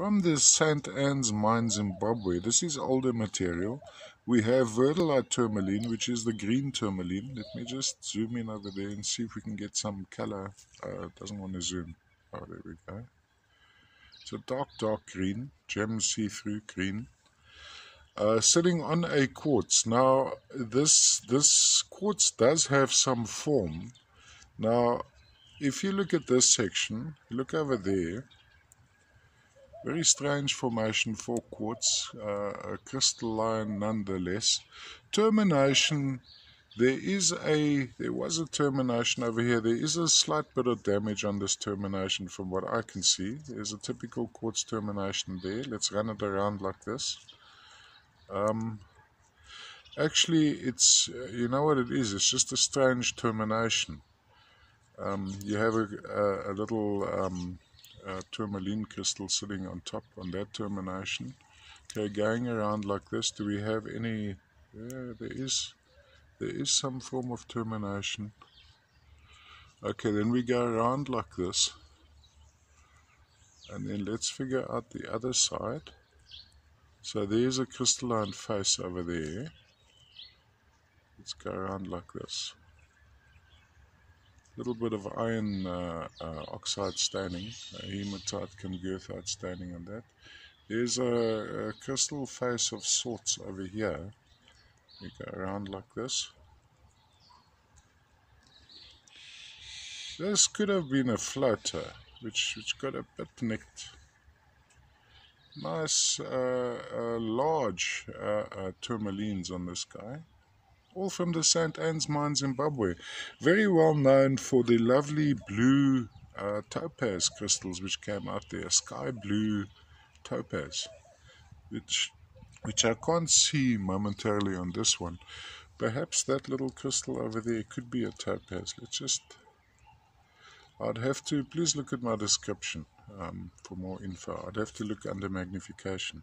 From the St. Anne's mine, Zimbabwe, this is older material. We have verdelite tourmaline, which is the green tourmaline. Let me just zoom in over there and see if we can get some color. Uh, doesn't want to zoom. Oh, there we go. It's a dark, dark green, gem see-through green. Uh, sitting on a quartz. Now, this this quartz does have some form. Now, if you look at this section, look over there, very strange formation for quartz, uh, crystalline nonetheless. Termination, there is a, there was a termination over here. There is a slight bit of damage on this termination from what I can see. There's a typical quartz termination there. Let's run it around like this. Um, actually, it's, you know what it is? It's just a strange termination. Um, you have a, a, a little um, uh, tourmaline crystal sitting on top on that termination. Okay, going around like this, do we have any, yeah, there is, there is some form of termination. Okay, then we go around like this. And then let's figure out the other side. So there's a crystalline face over there. Let's go around like this little bit of iron uh, uh, oxide staining, uh, hematite goethite staining on that. There's a, a, crystal face of sorts over here. We go around like this. This could have been a floater, which, which got a bit nicked. Nice, uh, uh large uh, tourmalines on this guy all from the St. Anne's mine, Zimbabwe. Very well known for the lovely blue uh, topaz crystals which came out there, sky blue topaz, which which I can't see momentarily on this one. Perhaps that little crystal over there could be a topaz. Let's just, I'd have to, please look at my description um, for more info. I'd have to look under magnification.